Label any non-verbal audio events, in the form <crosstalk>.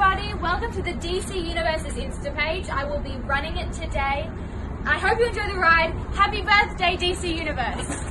everybody. Welcome to the DC Universe's Insta page. I will be running it today. I hope you enjoy the ride. Happy birthday, DC Universe. <laughs>